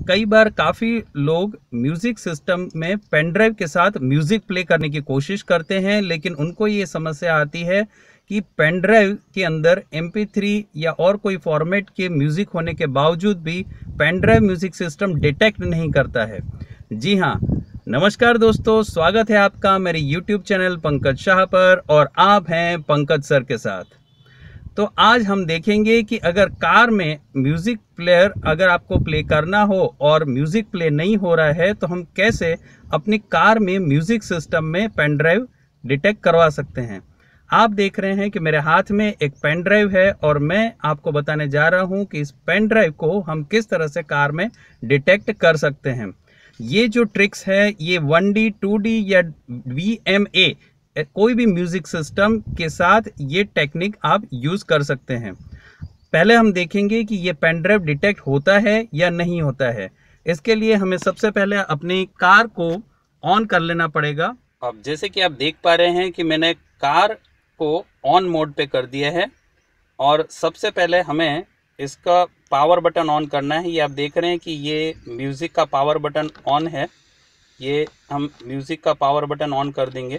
कई बार काफ़ी लोग म्यूज़िक सिस्टम में पेन ड्राइव के साथ म्यूज़िक प्ले करने की कोशिश करते हैं, लेकिन उनको ये समस्या आती है कि पेन ड्राइव के अंदर एम या और कोई फॉर्मेट के म्यूज़िक होने के बावजूद भी pen drive music system detect नहीं करता है। जी हाँ नमस्कार दोस्तों, स्वागत है आपका मेरे YouTube चैनल पंकज शाह पर और आप हैं पंकज सर के साथ। तो आज हम देखेंगे कि अगर कार में म्यूज़िक प्लेयर अगर आपको प्ले करना हो और म्यूज़िक प्ले नहीं हो रहा है तो हम कैसे अपनी कार में म्यूज़िक सिस्टम में पेन ड्राइव डिटेक्ट करवा सकते हैं। आप देख रहे हैं कि मेरे हाथ में एक पेन ड्राइव है और मैं आपको बताने जा रहा हूँ कि इस पेन ड्राइव को हम किस तरह से कार में डिटेक्ट कर सकते हैं। ये जो ट्रिक्स है ये 1D, 2D या VMA कोई भी म्यूज़िक सिस्टम के साथ ये टेक्निक आप यूज़ कर सकते हैं। पहले हम देखेंगे कि ये पेन ड्राइव डिटेक्ट होता है या नहीं होता है। इसके लिए हमें सबसे पहले अपनी कार को ऑन कर लेना पड़ेगा। अब जैसे कि आप देख पा रहे हैं कि मैंने कार को ऑन मोड पे कर दिया है और सबसे पहले हमें इसका पावर बटन ऑन करना है। ये आप देख रहे हैं कि ये म्यूज़िक का पावर बटन ऑन है। ये हम म्यूज़िक का पावर बटन ऑन कर देंगे।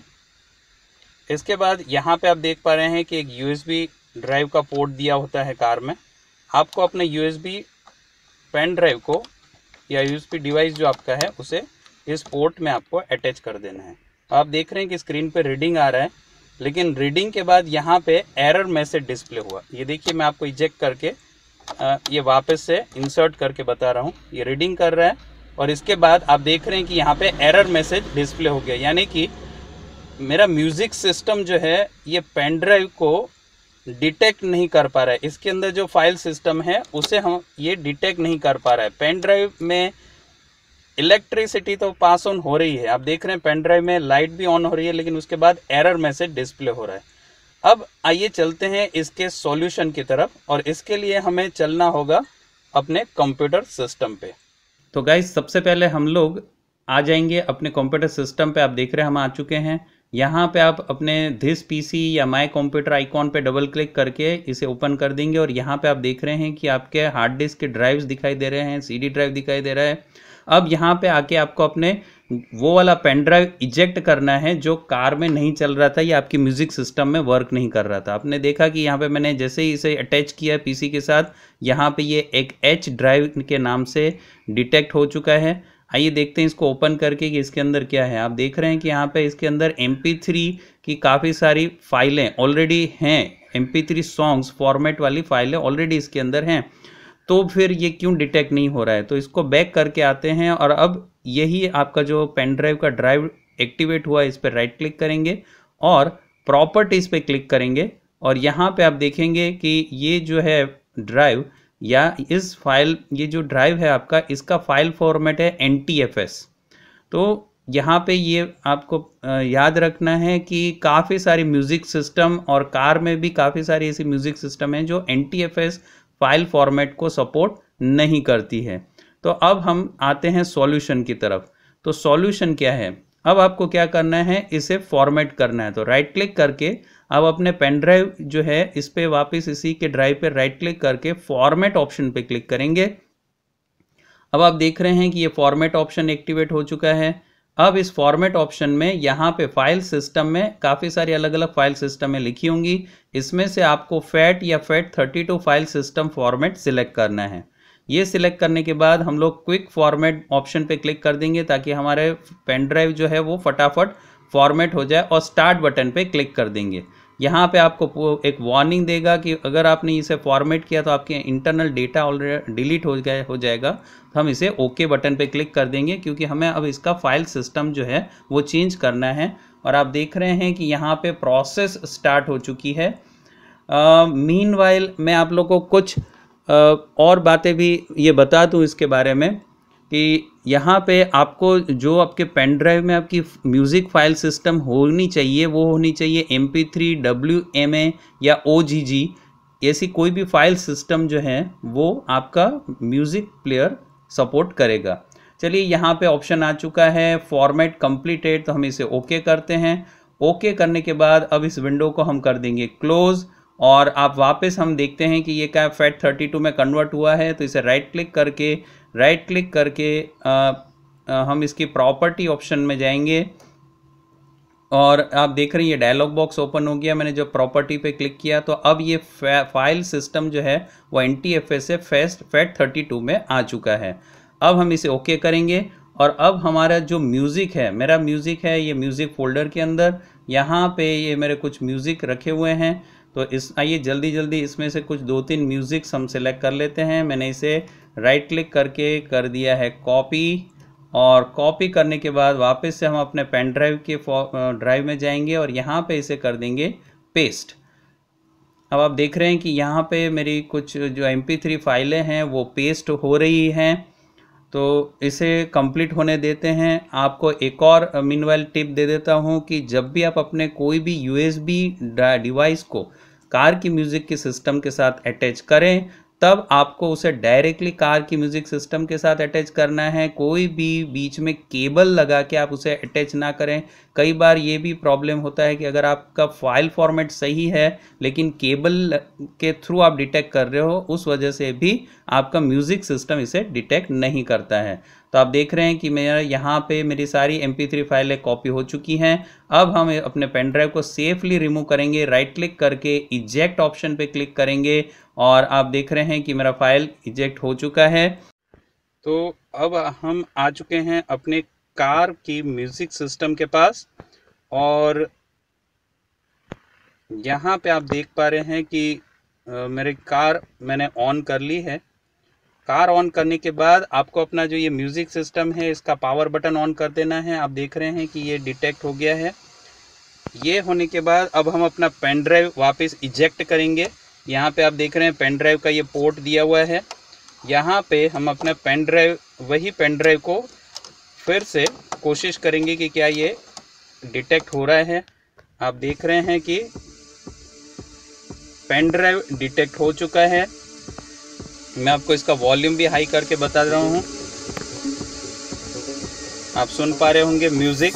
इसके बाद यहाँ पे आप देख पा रहे हैं कि एक यूएसबी ड्राइव का पोर्ट दिया होता है कार में। आपको अपने यूएसबी पेन ड्राइव को या यूएसबी डिवाइस जो आपका है उसे इस पोर्ट में आपको अटैच कर देना है। आप देख रहे हैं कि स्क्रीन पे रीडिंग आ रहा है लेकिन रीडिंग के बाद यहाँ पे एरर मैसेज डिस्प्ले हुआ। ये देखिए मैं आपको इजेक्ट करके आ, ये वापस से इंसर्ट करके बता रहा हूँ। ये रीडिंग कर रहा है और इसके बाद आप देख रहे हैं कि यहाँ पे एरर मैसेज डिस्प्ले हो गया। यानी कि मेरा म्यूज़िक सिस्टम जो है, ये पेन ड्राइव को डिटेक्ट नहीं कर पा रहा है। इसके अंदर जो फ़ाइल सिस्टम है, उसे हम ये डिटेक्ट नहीं कर पा रहा है। पेन ड्राइव में इलेक्ट्रिसिटी तो पास ऑन हो रही है। आप देख रहे हैं, पेन ड्राइव में लाइट भी ऑन हो रही है, लेकिन उसके बाद एरर मैसेज डिस्प्ले हो रहा है। अब आइए चलते हैं इसके सॉल्यूशन की तरफ़, और इसके लिए हमें चलना होगा अपने कंप्यूटर सिस्टम पे। तो गाइज़ सबसे पहले हम लोग आ जाएँगे अपने कंप्यूटर सिस्टम पे। आप देख रहे हैं, हम आ चुके हैं। यहाँ पे आप अपने धिस पीसी या माय कंप्यूटर आइकॉन पे डबल क्लिक करके इसे ओपन कर देंगे और यहाँ पे आप देख रहे हैं कि आपके हार्ड डिस्क के ड्राइव्स दिखाई दे रहे हैं सीडी ड्राइव दिखाई दे रहा है। अब यहाँ पे आके आपको अपने वो वाला पेन ड्राइव इजेक्ट करना है जो कार में नहीं चल रहा था या आपकी म्यूज़िक सिस्टम में वर्क नहीं कर रहा था। आपने देखा कि यहाँ पे मैंने जैसे ही इसे अटैच किया पीसी के साथ, यहाँ पे ये एक एच ड्राइव के नाम से डिटेक्ट हो चुका है। आइए देखते हैं इसको ओपन करके कि इसके अंदर क्या है। आप देख रहे हैं कि यहाँ पे इसके अंदर एम की काफ़ी सारी फाइलें ऑलरेडी हैं। एम पी सॉन्ग्स फॉर्मेट वाली फाइलें ऑलरेडी इसके अंदर हैं। तो फिर ये क्यों डिटेक्ट नहीं हो रहा है? तो इसको बैक करके आते हैं और अब यही आपका जो पेन ड्राइव का ड्राइव एक्टिवेट हुआ इस पर राइट क्लिक करेंगे और प्रॉपर्टीज़ पे क्लिक करेंगे। और यहाँ पे आप देखेंगे कि ये जो है ड्राइव या इस फ़ाइल, ये जो ड्राइव है आपका, इसका फ़ाइल फॉर्मेट है एनटीएफएस तो यहाँ पे ये आपको याद रखना है कि काफ़ी सारी म्यूज़िक सिस्टम और कार में भी काफ़ी सारी ऐसी म्यूज़िक सिस्टम है जो एनटीएफएस फ़ाइल फॉर्मेट को सपोर्ट नहीं करती है। तो अब हम आते हैं सॉल्यूशन की तरफ़। तो सॉल्यूशन क्या है? अब आपको क्या करना है, इसे फॉर्मेट करना है। तो राइट क्लिक करके अब अपने पेन ड्राइव जो है, इस पर वापस इसी के ड्राइव पे राइट क्लिक करके फॉर्मेट ऑप्शन पे क्लिक करेंगे। अब आप देख रहे हैं कि ये फॉर्मेट ऑप्शन एक्टिवेट हो चुका है। अब इस फॉर्मेट ऑप्शन में यहाँ पे फ़ाइल सिस्टम में काफ़ी सारी अलग अलग फ़ाइल सिस्टम में लिखी होंगी। इसमें से आपको फैट या FAT 32 file system format select करना है। ये सिलेक्ट करने के बाद हम लोग क्विक फॉर्मेट ऑप्शन पे क्लिक कर देंगे ताकि हमारे पेन ड्राइव जो है वो फटाफट फॉर्मेट हो जाए और स्टार्ट बटन पे क्लिक कर देंगे। यहाँ पे आपको एक वार्निंग देगा कि अगर आपने इसे फॉर्मेट किया तो आपके इंटरनल डेटा ऑलरेडी डिलीट हो गया हो जाएगा। तो हम इसे ओके बटन पे क्लिक कर देंगे क्योंकि हमें अब इसका फ़ाइल सिस्टम जो है वो चेंज करना है। और आप देख रहे हैं कि यहाँ पे प्रोसेस स्टार्ट हो चुकी है। मीन वाइल मैं आप लोग को कुछ आ, और बातें भी ये बता दूँ इसके बारे में कि यहाँ पे आपको जो आपके पेन ड्राइव में आपकी म्यूज़िक फ़ाइल सिस्टम होनी चाहिए, वो होनी चाहिए M P three W M A या ओ जी जी ऐसी कोई भी फ़ाइल सिस्टम जो है, वो आपका म्यूज़िक प्लेयर सपोर्ट करेगा। चलिए, यहाँ पे ऑप्शन आ चुका है फॉर्मेट कंप्लीटेड तो हम इसे ओके okay करते हैं। ओके okay करने के बाद अब इस विंडो को हम कर देंगे क्लोज़ और आप वापस हम देखते हैं कि ये क्या फैट 32 में कन्वर्ट हुआ है तो इसे राइट क्लिक करके राइट क्लिक करके आ, आ, हम इसकी प्रॉपर्टी ऑप्शन में जाएँगे। और आप देख रहे हैं ये डायलॉग बॉक्स ओपन हो गया। मैंने जो प्रॉपर्टी पे क्लिक किया तो अब ये फ़ाइल सिस्टम जो है वो एन टी एफ़ एस फेस्ट फैट थर्टी टू में आ चुका है। अब हम इसे ओके okay करेंगे। और अब हमारा जो म्यूज़िक है मेरा म्यूज़िक है ये म्यूज़िक फोल्डर के अंदर। यहाँ पे ये मेरे कुछ म्यूज़िक रखे हुए हैं। तो इस आइए जल्दी जल्दी इसमें से कुछ दो तीन म्यूज़िक्स हम सेलेक्ट कर लेते हैं। मैंने इसे राइट क्लिक करके कर दिया है कॉपी और कॉपी करने के बाद वापस से हम अपने पेन ड्राइव के ड्राइव में जाएँगे और यहाँ पे इसे कर देंगे पेस्ट अब आप देख रहे हैं कि यहाँ पे मेरी कुछ जो एम थ्री फाइलें हैं, वो पेस्ट हो रही हैं। तो इसे कंप्लीट होने देते हैं। आपको एक और मिनवाइल टिप दे देता हूँ कि जब भी आप अपने कोई भी यू डिवाइस को कार की म्यूज़िक के सिस्टम के साथ अटैच करें तब आपको उसे डायरेक्टली कार की म्यूज़िक सिस्टम के साथ अटैच करना है। कोई भी बीच में केबल लगा के आप उसे अटैच ना करें। कई बार ये भी प्रॉब्लम होता है कि अगर आपका फ़ाइल फॉर्मेट सही है, लेकिन केबल के थ्रू आप डिटेक्ट कर रहे हो, उस वजह से भी आपका म्यूज़िक सिस्टम इसे डिटेक्ट नहीं करता है। तो आप देख रहे हैं कि मेरा यहाँ पे मेरी सारी एम पी फाइलें कॉपी हो चुकी हैं। अब हम अपने पेन ड्राइव को सेफली रिमूव करेंगे राइट क्लिक करके इजेक्ट ऑप्शन पे क्लिक करेंगे और आप देख रहे हैं कि मेरा फ़ाइल इजेक्ट हो चुका है। तो अब हम आ चुके हैं अपने कार की म्यूज़िक सिस्टम के पास और यहाँ पे आप देख पा रहे हैं कि मेरी कार मैंने ऑन कर ली है। कार ऑन करने के बाद आपको अपना जो ये म्यूज़िक सिस्टम है, इसका पावर बटन ऑन कर देना है। आप देख रहे हैं कि ये डिटेक्ट हो गया है। ये होने के बाद अब हम अपना पेन ड्राइव वापस इजेक्ट करेंगे। यहाँ पे आप देख रहे हैं पेन ड्राइव का ये पोर्ट दिया हुआ है। यहाँ पे हम अपना पेन ड्राइव वही पेन ड्राइव को फिर से कोशिश करेंगे कि क्या ये डिटेक्ट हो रहा है। आप देख रहे हैं कि पेन ड्राइव डिटेक्ट हो चुका है। मैं आपको इसका वॉल्यूम भी हाई करके बता रहा हूँ। आप सुन पा रहे होंगे म्यूज़िक।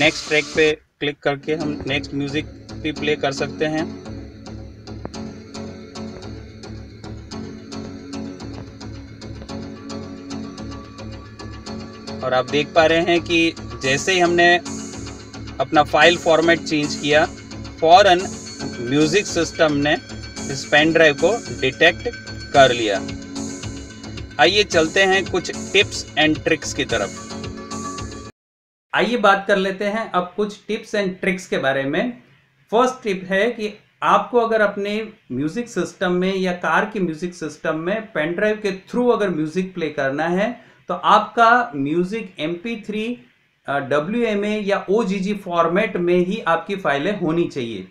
नेक्स्ट ट्रैक पे क्लिक करके हम नेक्स्ट म्यूज़िक भी प्ले कर सकते हैं। और आप देख पा रहे हैं कि जैसे ही हमने अपना फ़ाइल फॉर्मेट चेंज किया, फॉरन म्यूज़िक सिस्टम ने इस पेन ड्राइव को डिटेक्ट कर लिया। आइए चलते हैं कुछ टिप्स एंड ट्रिक्स की तरफ़। आइए बात कर लेते हैं अब कुछ टिप्स एंड ट्रिक्स के बारे में। फ़र्स्ट टिप है कि आपको अगर अपने म्यूज़िक सिस्टम में या कार के म्यूज़िक सिस्टम में पेन ड्राइव के थ्रू अगर म्यूज़िक प्ले करना है तो आपका म्यूज़िक एम पी थ्री या जी फॉर्मेट में ही आपकी फाइलें होनी चाहिए।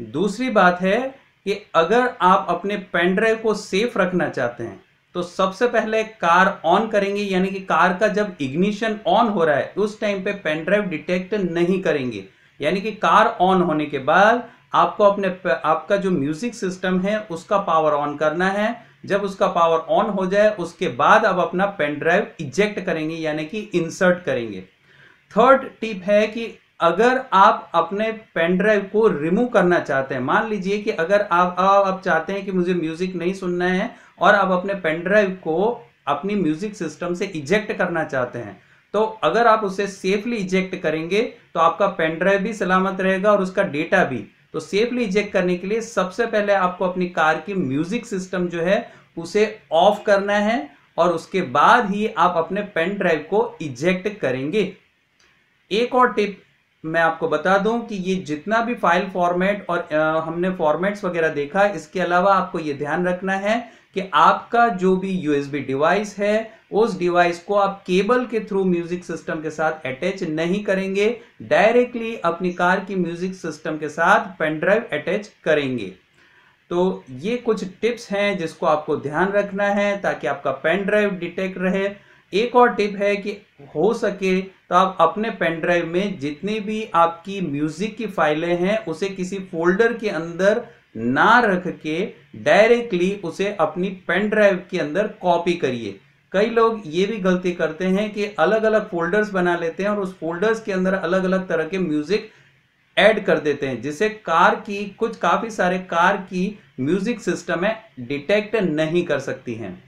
दूसरी बात है कि अगर आप अपने पेन ड्राइव को सेफ़ रखना चाहते हैं तो सबसे पहले कार ऑन करेंगे, यानी कि कार का जब इग्निशन ऑन हो रहा है, उस टाइम पे पेन ड्राइव डिटेक्ट नहीं करेंगे। यानी कि कार ऑन होने के बाद आपको अपने आपका जो म्यूज़िक सिस्टम है, उसका पावर ऑन करना है। जब उसका पावर ऑन हो जाए, उसके बाद आप अपना पेन ड्राइव इजेक्ट करेंगे, यानी कि इंसर्ट करेंगे। थर्ड टिप है कि अगर आप अपने पेन ड्राइव को रिमूव करना चाहते हैं, मान लीजिए कि अगर आप आप चाहते हैं कि मुझे म्यूज़िक नहीं सुनना है और आप अपने पेन ड्राइव को अपनी म्यूज़िक सिस्टम से इजेक्ट करना चाहते हैं तो अगर आप उसे सेफली इजेक्ट करेंगे तो आपका पेन ड्राइव भी सलामत रहेगा और उसका डेटा भी। तो सेफली इजेक्ट करने के लिए सबसे पहले आपको अपनी कार की म्यूज़िक सिस्टम जो है, उसे ऑफ़ करना है और उसके बाद ही आप अपने पेन ड्राइव को इजेक्ट करेंगे। एक और टिप मैं आपको बता दूँ कि ये जितना भी फ़ाइल फॉर्मेट और आ, हमने फॉर्मेट्स वगैरह देखा इसके अलावा आपको ये ध्यान रखना है कि आपका जो भी यूएसबी डिवाइस है उस डिवाइस को आप केबल के थ्रू म्यूज़िक सिस्टम के साथ अटैच नहीं करेंगे। डायरेक्टली अपनी कार की म्यूज़िक सिस्टम के साथ पेन ड्राइव अटैच करेंगे। तो ये कुछ टिप्स हैं जिसको आपको ध्यान रखना है ताकि आपका पेन ड्राइव डिटेक्ट रहे। एक और टिप है कि हो सके तो आप अपने पेन ड्राइव में जितनी भी आपकी म्यूज़िक की फाइलें हैं, उसे किसी फोल्डर के अंदर ना रख के डायरेक्टली उसे अपनी पेन ड्राइव के अंदर कॉपी करिए। कई लोग ये भी गलती करते हैं कि अलग अलग फोल्डर्स बना लेते हैं और उस फोल्डर्स के अंदर अलग अलग तरह के म्यूज़िक ऐड कर देते हैं, जिससे कार की, कुछ काफ़ी सारे कार की म्यूज़िक सिस्टम है डिटेक्ट नहीं कर सकती हैं।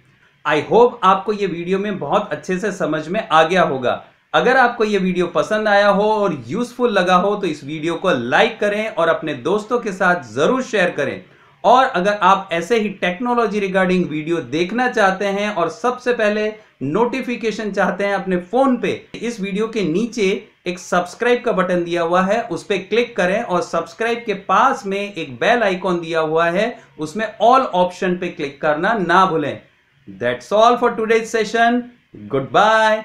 आई होप आपको ये वीडियो में बहुत अच्छे से समझ में आ गया होगा। अगर आपको ये वीडियो पसंद आया हो और यूजफुल लगा हो तो इस वीडियो को लाइक करें और अपने दोस्तों के साथ ज़रूर शेयर करें। और अगर आप ऐसे ही टेक्नोलॉजी रिगार्डिंग वीडियो देखना चाहते हैं और सबसे पहले नोटिफिकेशन चाहते हैं अपने फ़ोन पे, इस वीडियो के नीचे एक सब्सक्राइब का बटन दिया हुआ है, उस पर क्लिक करें और सब्सक्राइब के पास में एक बेल आइकॉन दिया हुआ है, उसमें ऑल ऑप्शन पे क्लिक करना ना भूलें। That's all for today's session good bye